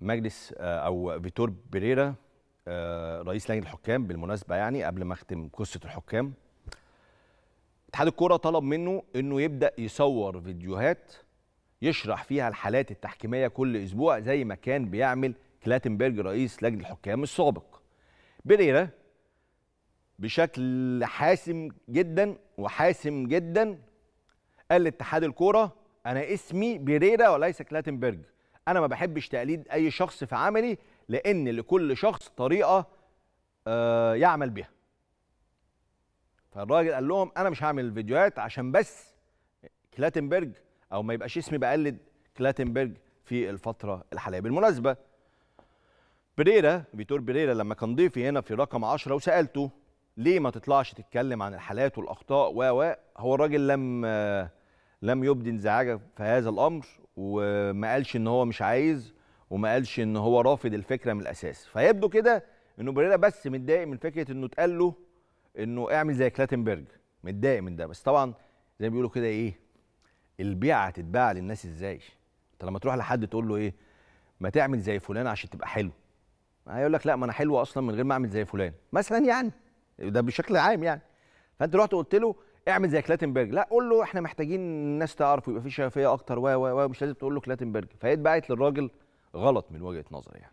مجلس آه، أو فيتور بيريرا آه، رئيس لجنة الحكام بالمناسبة يعني قبل ما أختم قصة الحكام. اتحاد الكورة طلب منه إنه يبدأ يصور فيديوهات يشرح فيها الحالات التحكيمية كل أسبوع زي ما كان بيعمل كلاتنبرج رئيس لجنة الحكام السابق. بيريرا بشكل حاسم جدا وحاسم جدا قال لاتحاد الكورة أنا اسمي بيريرا وليس كلاتنبرج. أنا ما بحبش تقليد اي شخص في عملي لأن لكل شخص طريقة آه، يعمل بها فالراجل قال لهم أنا مش هعمل الفيديوهات عشان بس كلاتنبرج أو ما يبقاش اسمي بقلد كلاتنبرج في الفترة الحالية. بالمناسبة بريرا فيتور بريرا لما كان ضيفي هنا في رقم 10 وسألته ليه ما تطلعش تتكلم عن الحالات والأخطاء و هو الراجل لم لم يبدي انزعاجه في هذا الأمر وما قالش إن هو مش عايز وما قالش إن هو رافض الفكرة من الأساس. فيبدو كده انه بريرا بس متضايق من فكرة إنه اتقال له إنه اعمل زي كلاتنبرج. متضايق من ده. بس طبعا زي ما بيقولوا كده إيه البيعة هتتباع للناس إزاي؟ أنت لما تروح لحد تقول له إيه ما تعمل زي فلان عشان تبقى حلو. هيقول لك لا ما أنا حلو أصلا من غير ما أعمل زي فلان. مثلا يعني. ده بشكل عام يعني. فأنت رحت قلت له اعمل زي كلاتنبرج. لا قول له إحنا محتاجين الناس تعرف ويبقى في شفافية أكتر و و مش لازم تقول له كلاتنبرج. فهي اتباعت للراجل غلط من وجهة نظري يعني.